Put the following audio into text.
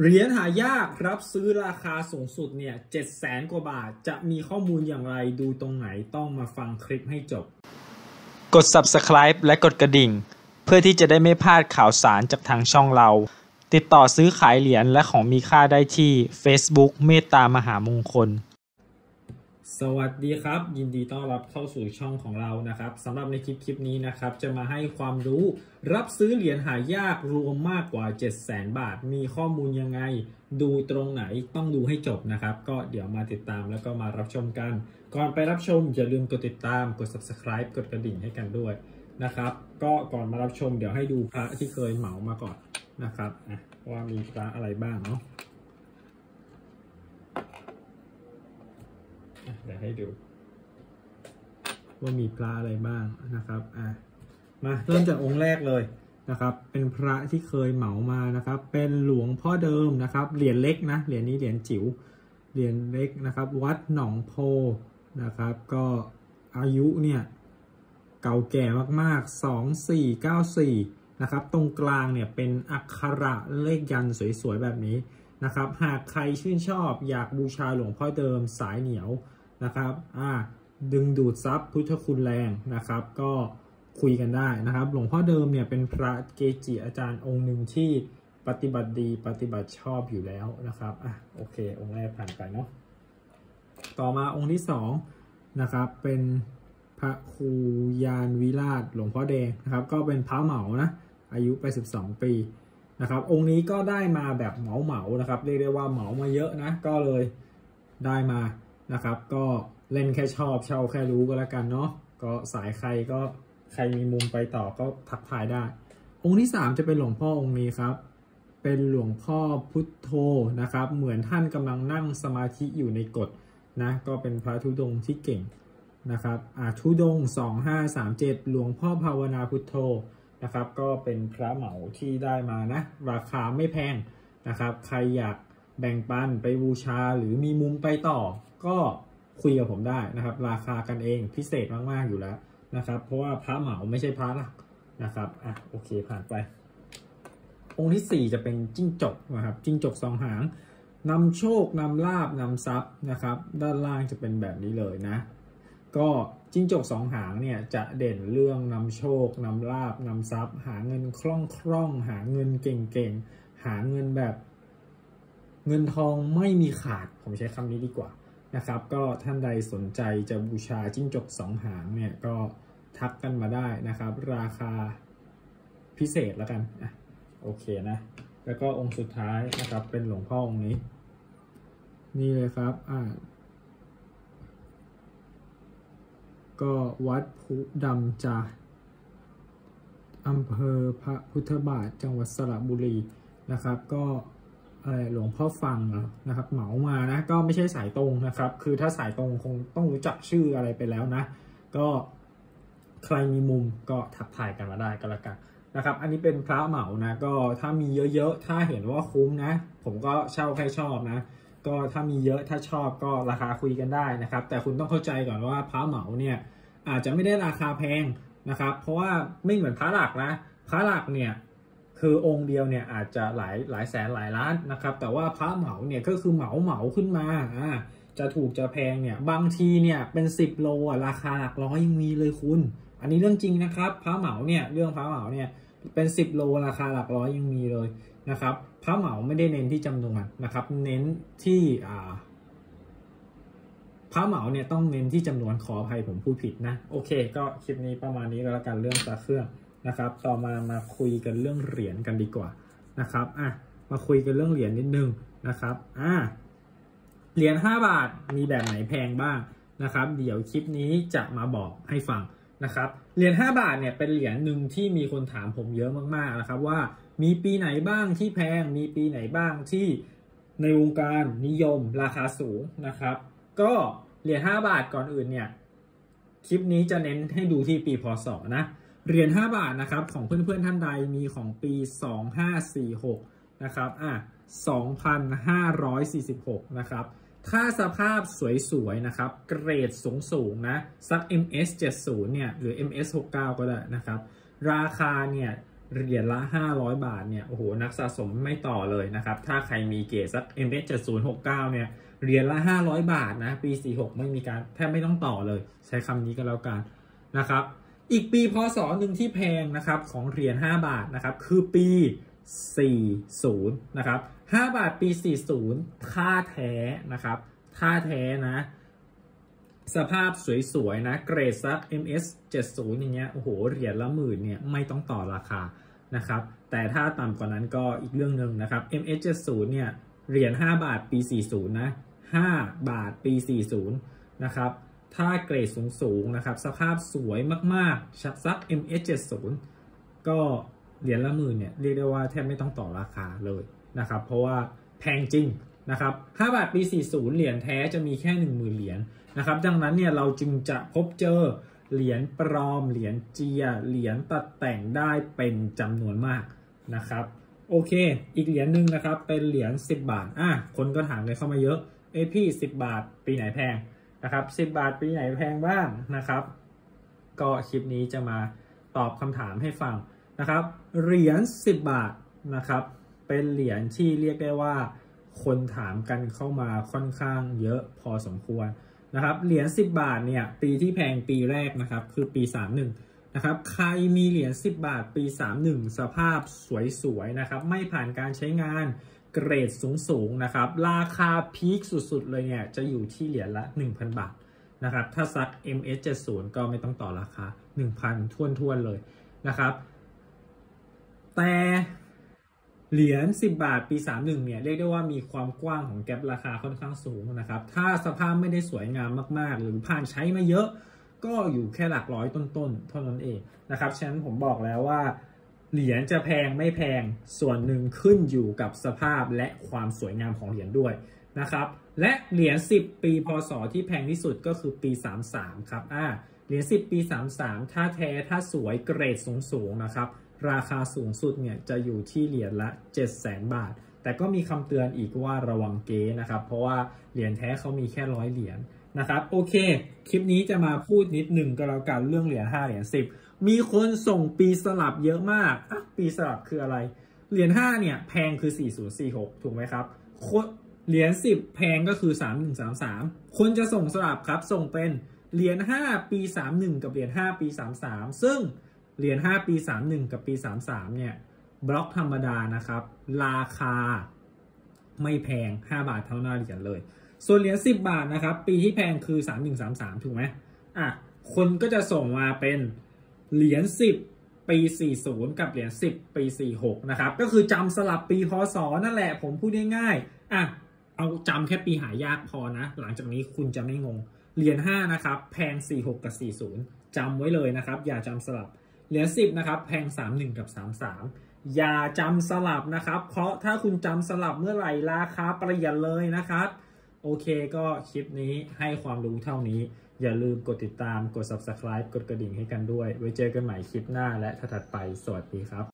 เหรียญหายากรับซื้อราคาสูงสุดเนี่ยเจ็ดแสนกว่าบาท จะมีข้อมูลอย่างไรดูตรงไหนต้องมาฟังคลิปให้จบ กด subscribe และกดกระดิ่ง เพื่อที่จะได้ไม่พลาดข่าวสารจากทางช่องเรา ติดต่อซื้อขายเหรียญและของมีค่าได้ที่ Facebook เมตตามหามงคล สวัสดีครับ ยินดีต้อนรับเข้าสู่ช่องของเรานะครับสำหรับในคลิปคลิปนี้นะครับ จะมาให้ความรู้รับซื้อเหรียญหายากรวมมากกว่า 7 0 0 0 0 0 บาท มีข้อมูลยังไง ดูตรงไหนต้องดูให้จบนะครับ ก็เดี๋ยวมาติดตามแล้วก็มารับชมกัน ก่อนไปรับชมอย่าลืมกดติดตามกด subscribe กดกระดิ่งให้กันด้วยนะครับ ก็ก่อนมารับชมเดี๋ยวให้ดูพระที่เคยเหมามาก่อนนะครับว่ามีพระอะไรบ้างเนาะ อะ เดี๋ยวให้ดู ว่ามีพระอะไรบ้างนะครับอะมาเริ่มจากองค์แรกเลยนะครับ เป็นพระที่เคยเหมามานะครับ เป็นหลวงพ่อเดิมนะครับ เหรียญเล็กนะ เหรียญนี้เหรียญจิ๋ว เหรียญเล็กนะครับ วัดหนองโพนะครับ ก็อายุเนี่ยเก่าแก่มากๆ 2494นะครับ ตรงกลางเนี่ยเป็นอักขระเลขยันสวยๆแบบนี้นะครับ หากใครชื่นชอบอยากบูชาหลวงพ่อเดิมสายเหนียว นะครับอ่าดึงดูดซับพุทธคุณแรงนะครับ ก็คุยกันได้นะครับ หลวงพ่อเดิมเนี่ยเป็นพระเกจิอาจารย์องค์หนึ่งที่ปฏิบัติดีปฏิบัติชอบอยู่แล้วนะครับอะโอเค องค์แรกผ่านไปเนาะต่อมาองค์ที่สองนะครับเป็นพระครูยานวิราชหลวงพ่อแดงนะครับ ก็เป็นพระเหมานะอายุไป12 ปีนะครับ องค์นี้ก็ได้มาแบบเหมาเหมานะครับ เรียกได้ว่าเหมามาเยอะนะ ก็เลยได้มา นะครับ ก็เล่นแค่ชอบเช่าแค่รู้ก็แล้วกันเนาะก็สายใครก็ใครมีมุมไปต่อก็ทักทายได้ องค์ที่ 3 จะเป็นหลวงพ่อองค์นี้ครับ เป็นหลวงพ่อพุทโธนะครับ เหมือนท่านกำลังนั่งสมาธิอยู่ในกฎนะก็เป็นพระธุดงที่เก่งนะครับอาธุดง 2537 หลวงพ่อภาวนาพุทโธนะครับ ก็เป็นพระเหมาที่ได้มานะ ราคาไม่แพงนะครับ ใครอยากแบ่งปันไปบูชาหรือมีมุมไปต่อ ก็คุยกับผมได้นะครับ ราคากันเองพิเศษมากๆอยู่แล้วนะครับ เพราะว่าพระเหมาไม่ใช่พระหลักนะครับอะโอเคผ่านไป องค์ที่ 4 จะเป็นจิ้งจกนะครับจิ้งจกสองหางนำโชคนำลาบนำทรัพย์นะครับ ด้านล่างจะเป็นแบบนี้เลยนะ ก็จิ้งจกสองหางเนี่ยจะเด่นเรื่องนำโชคนำลาบนำทรัพย์ หาเงินคล่องคล่องหาเงินเก่งๆหาเงินแบบ เงินทองไม่มีขาดผมใช้คำนี้ดีกว่า นะครับ ก็ท่านใดสนใจจะบูชาจิ้งจกสองหางเนี่ยก็ทักกันมาได้นะครับ ราคาพิเศษแล้วกันอะโอเคนะ แล้วก็องค์สุดท้ายนะครับ เป็นหลวงพ่อองค์นี้ นี่เลยครับอ่าก็วัดพุดำจาอำเภอพระพุทธบาทจังหวัดสระบุรีนะครับ ก็ หลวงพ่อฟังนะครับ เหมามานะ ก็ไม่ใช่สายตรงนะครับ คือถ้าสายตรงคงต้องรู้จักชื่ออะไรไปแล้วนะ ก็ใครมีมุมก็ทักทายกันมาได้ก็แล้วกันนะครับ อันนี้เป็นพระเหมานะ ก็ถ้ามีเยอะๆ ถ้าเห็นว่าคุ้มนะ ผมก็เช่าแค่ชอบนะ ก็ถ้ามีเยอะถ้าชอบก็ราคาคุยกันได้นะครับ แต่คุณต้องเข้าใจก่อนว่าพระเหมาเนี่ยอาจจะไม่ได้ราคาแพงนะครับ เพราะว่าไม่เหมือนพระหลักนะ พระหลักเนี่ย คือองค์เดียวเนี่ยอาจจะหลายหลายแสนหลายล้านนะครับแต่ว่าพระเหมาเนี่ยก็คือเหมาเหมาขึ้นมาอ่าจะถูกจะแพงเนี่ยบางทีเนี่ยเป็น10โลอะราคาหลักร้อยยังมีเลยคุณ อันนี้เรื่องจริงนะครับพระเหมาเนี่ยเรื่องพระเหมาเนี่ยเป็น10โลราคาหลักร้อยยังมีเลยนะครับพระเหมาไม่ได้เน้นที่จำนวนนะครับ เน้นที่อ่าพระเหมาเนี่ยต้องเน้นที่จำนวนขออภัยผมพูดผิดนะ โอเค ก็คลิปนี้ประมาณนี้ก็แล้วกันเรื่องตาเครื่อง นะครับ ต่อมามาคุยกันเรื่องเหรียญกันดีกว่านะครับอะมาคุยกันเรื่องเหรียญนิดนึงนะครับอ่าเหรียญ5บาทมีแบบไหนแพงบ้างนะครับ เดี๋ยวคลิปนี้จะมาบอกให้ฟังนะครับเหรียญ5บาทเนี่ยเป็นเหรียญหนึ่งที่มีคนถามผมเยอะมากๆนะครับว่ามีปีไหนบ้างที่แพงมีปีไหนบ้างที่ในวงการนิยมราคาสูงนะครับ ก็เหรียญ5บาทก่อนอื่นเนี่ยคลิปนี้จะเน้นให้ดูที่ปีพศนะ เหรียญ5บาทนะครับของเพื่อนๆท่านใดมีของปี 2546นะครับอะ2546นะครับถ้าสภาพสวยๆนะครับเกรดสูงๆนะสัก MS 70เนี่ยหรือ MS 69ก็ได้นะครับราคาเนี่ยเหรียญละ 500 บาทเนี่ยโอ้โหนักสะสมไม่ต่อเลยนะครับถ้าใครมีเกรดสัก m s 7069เนี่ยเหรียญละ 500 บาทนะปี 46 ไม่มีการแทบไม่ต้องต่อเลย ใช้คำนี้ก็แล้วกันนะครับ อีกปีพศหนึ่งที่แพงนะครับของเหรียญ5บาทนะครับคือปี 40 นะครับ 5 บาทปี 40 ท่าแท้นะครับ ท่าแท้นะ สภาพสวยๆนะ เกรดซัก MS 70 อย่างเงี้ยโอ้โหเหรียญละหมื่นเนี่ยไม่ต้องต่อราคานะครับ แต่ถ้าต่ำกว่านั้นก็อีกเรื่องหนึ่งนะครับ MS 70 เนี่ยเหรียญ5บาทปี 40 นะ 5 บาทปี 40 นะครับ ถ้าเกรดสูงๆนะครับ สภาพสวยมากๆ ชักซัก MS 70 ก็เหรียญละหมื่นเนี่ยเรียกได้ว่าแทบไม่ต้องต่อราคาเลยนะครับ เพราะว่าแพงจริงนะครับ5บาทปี 40 เหรียญแท้จะมีแค่ 10,000 เหรียญนะครับ ดังนั้นเนี่ยเราจึงจะพบเจอเหรียญปลอม เหรียญเจีย เหรียญตัดแต่งได้เป็นจำนวนมากนะครับ โอเค อีกเหรียญหนึ่งนะครับ เป็นเหรียญ10 บาท อะ คนก็ถามเลยเข้ามาเยอะ เอ้พี่ 10 บาท ปีไหนแพง นะครับ10บาทปีไหนแพงบ้างนะครับ ก็คลิปนี้จะมาตอบคำถามให้ฟังนะครับ เหรียญ10บาทนะครับ เป็นเหรียญที่เรียกได้ว่า คนถามกันเข้ามาค่อนข้างเยอะพอสมควรนะครับ เหรียญ10 บาทเนี่ยปีที่แพงปีแรกนะครับคือปี 31นะครับ ใครมีเหรียญ10 บาทปี 31 สภาพสวยๆนะครับ ไม่ผ่านการใช้งาน เกรดสูงๆนะครับ ราคาพีคสุดๆ เลยเนี่ยจะอยู่ที่เหรียญละ 1,000 บาทนะครับ ถ้าซัก MS70 ก็ไม่ต้องต่อราคา 1,000ท้วนๆเลยนะครับ แต่เหรียญ10 บาทปี 31เนี่ยเรียกได้ว่ามีความกว้างของแกลบราคาค่อนข้างสูงนะครับ ถ้าสภาพไม่ได้สวยงามมากๆ หรือผ่านใช้มาเยอะ ก็อยู่แค่หลักร้อยต้นๆ เท่านั้นเองนะครับ ฉะนั้นผมบอกแล้วว่า เหรียญจะแพงไม่แพงส่วนหนึ่งขึ้นอยู่กับสภาพและความสวยงามของเหรียญด้วยนะครับและเหรียญ10 ปีพศที่แพงที่สุดก็คือปี 33 ครับอ่าเหรียญ10 ปี 33 ถ้าแท้ถ้าสวยเกรดสูงๆนะครับราคาสูงสุดเนี่ยจะอยู่ที่เหรียญละ 700,000 บาท แต่ก็มีคำเตือนอีกว่าระวังเก๊นะครับ เพราะว่าเหรียญแท้เขามีแค่ร้อยเหรียญนะครับ โอเค คลิปนี้จะมาพูดนิดหนึ่งก็แล้วกันเรื่องเหรียญ5เหรียญ10 มีคนส่งปีสลับเยอะมากอะปีสลับคืออะไร เหรียญ5เนี่ยแพงคือ 4046 ถูกไหมครับเหรียญ10 แพงก็คือ 3133 คนจะส่งสลับครับ ส่งเป็นเหรียญ5ปี 31 กับเหรียญ5ปี 33 ซึ่งเหรียญ5ปี 31 กับปี 33 เนี่ยบล็อกธรรมดานะครับ ราคาไม่แพง 5 บาทเท่าหน้าเหรียญเลย ส่วนเหรียญ10 บาทนะครับ ปีที่แพงคือ 3133 ถูกไหมอะคนก็จะส่งมาเป็น เหรียญ10 ปี 40 กับเหรียญ10 ปี 46 นะครับ ก็คือจำสลับปีพศนั่นแหละผมพูดง่ายๆอะเอาจำแค่ปีหายากพอนะ หลังจากนี้คุณจะไม่งง เหรียญ5นะครับ แพง 46 กับ 40 จำไว้เลยนะครับ อย่าจำสลับ เหรียญ10 นะครับ แพง 31 กับ 33 อย่าจำสลับนะครับ เพราะถ้าคุณจำสลับเมื่อไหร่ราคาประหยัดเลยนะครับ โอเคก็คลิปนี้ให้ความรู้เท่านี้ อย่าลืมกดติดตามกด subscribe กดกระดิ่งให้กันด้วย ไว้เจอกันใหม่คลิปหน้าและถัดไป สวัสดีครับ